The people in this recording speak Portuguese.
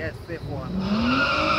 Yes, performance.